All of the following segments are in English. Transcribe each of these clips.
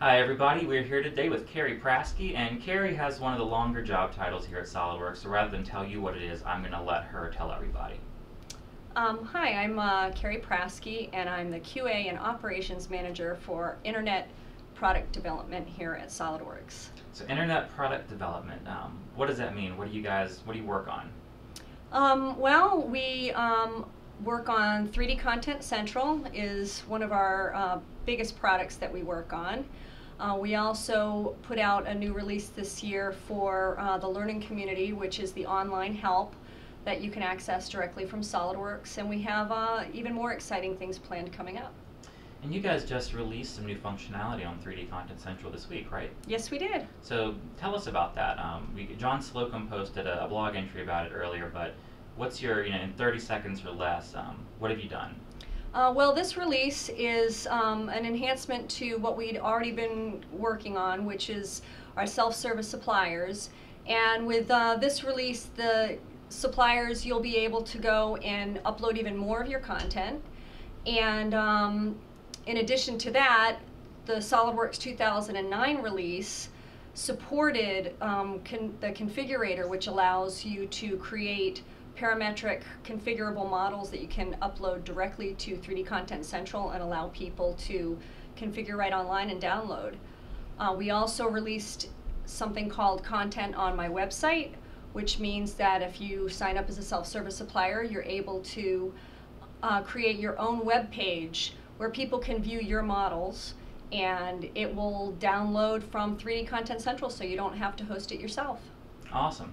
Hi everybody, we're here today with Keri Prasky, and Keri has one of the longer job titles here at SolidWorks, so rather than tell you what it is, I'm going to let her tell everybody. Um, hi, I'm uh, Keri Prasky, and I'm the QA and Operations Manager for Internet Product Development here at SolidWorks. So Internet Product Development, um, what does that mean? What do you guys, what do you work on? Um, well, we um, work on 3D Content Central is one of our uh, biggest products that we work on. Uh, we also put out a new release this year for uh, the learning community, which is the online help that you can access directly from SolidWorks, and we have uh, even more exciting things planned coming up. And you guys just released some new functionality on 3D Content Central this week, right? Yes, we did. So tell us about that. Um, we, John Slocum posted a, a, blog entry about it earlier, but what's your, you know, in 30 seconds or less, um, what have you done? Uh, well, this release is um, an enhancement to what we'd already been working on, which is our self-service suppliers. And with uh, this release, the suppliers, you'll be able to go and upload even more of your content. And um, in addition to that, the SOLIDWORKS 2009 release supported um, con the configurator, which allows you to create parametric configurable models that you can upload directly to 3D Content Central and allow people to configure right online and download. Uh, we also released something called Content on My Website, which means that if you sign up as a self-service supplier, you're able to uh, create your own web page where people can view your models and it will download from 3D Content Central so you don't have to host it yourself. Awesome.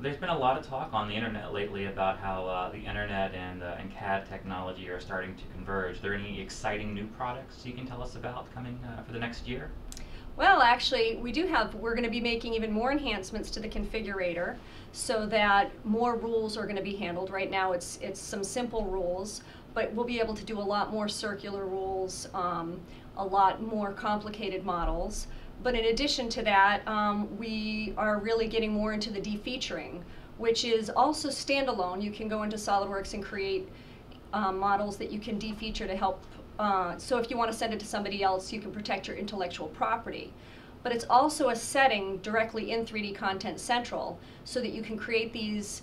There's been a lot of talk on the internet lately about how uh, the internet and, uh, and CAD technology are starting to converge. Are there any exciting new products you can tell us about coming uh, for the next year? Well, actually, we do have, we're going to be making even more enhancements to the configurator so that more rules are going to be handled. Right now, it's, it's some simple rules, but we'll be able to do a lot more circular rules, um, a lot more complicated models. But in addition to that, um, we are really getting more into the defeaturing, which is also standalone. You can go into SOLIDWORKS and create um, models that you can defeature to help. Uh, so if you want to send it to somebody else, you can protect your intellectual property. But it's also a setting directly in 3D Content Central so that you can create these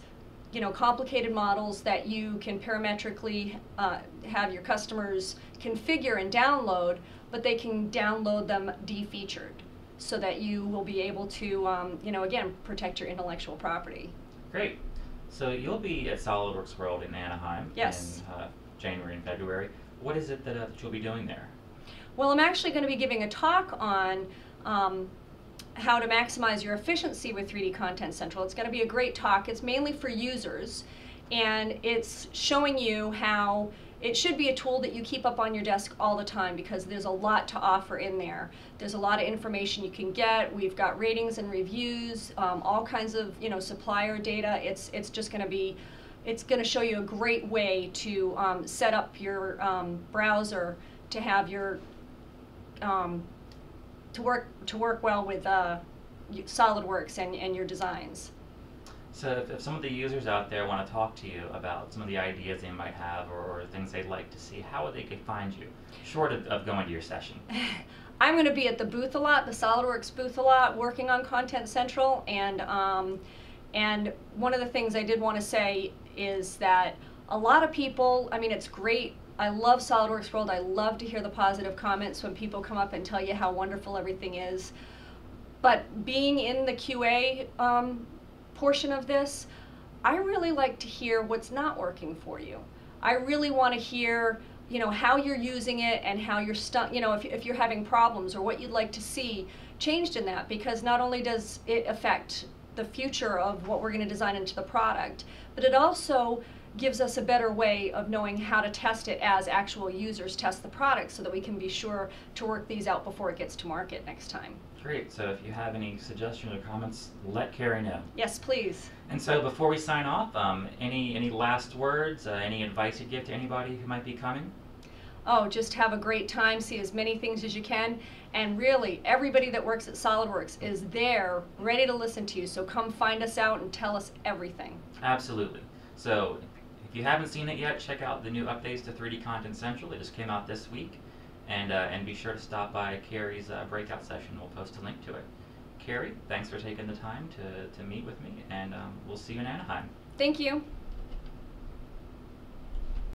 you know, complicated models that you can parametrically uh, have your customers configure and download, but they can download them defeatured so that you will be able to, um, you know, again, protect your intellectual property. Great. So you'll be at SolidWorks World in Anaheim yes. in uh, January and February. What is it that, uh, that you'll be doing there? Well, I'm actually going to be giving a talk on um, how to maximize your efficiency with 3D Content Central. It's going to be a great talk. It's mainly for users, and it's showing you how it should be a tool that you keep up on your desk all the time because there's a lot to offer in there. There's a lot of information you can get. We've got ratings and reviews, um, all kinds of you know supplier data. It's it's just going to be it's going to show you a great way to um, set up your um, browser to have your um, to work to work well with uh, SolidWorks and, and your designs. So if, if, some of the users out there want to talk to you about some of the ideas they might have or, or things they'd like to see, how would they find you, short of, of going to your session? I'm going to be at the booth a lot, the SolidWorks booth a lot, working on Content Central, and um, and one of the things I did want to say is that a lot of people, I mean, it's great. I love SolidWorks World. I love to hear the positive comments when people come up and tell you how wonderful everything is. But being in the QA um, portion of this, I really like to hear what's not working for you. I really want to hear, you know, how you're using it and how you're stuck, you know, if, if you're having problems or what you'd like to see changed in that because not only does it affect the future of what we're going to design into the product, but it also gives us a better way of knowing how to test it as actual users test the product so that we can be sure to work these out before it gets to market next time. Great. So if you have any suggestions or comments, let Keri know. Yes, please. And so before we sign off, um, any any last words, uh, any advice you give to anybody who might be coming? Oh, just have a great time, see as many things as you can, and really, everybody that works at SolidWorks is there, ready to listen to you, so come find us out and tell us everything. Absolutely. So, if you haven't seen it yet, check out the new updates to 3D Content Central. It just came out this week. And, uh, and be sure to stop by Keri's uh, breakout session. We'll post a link to it. Keri, thanks for taking the time to, to meet with me, and um, we'll see you in Anaheim. Thank you.